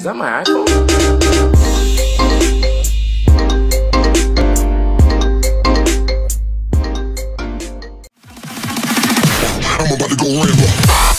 Is that my iPhone? I'm about to go ramble.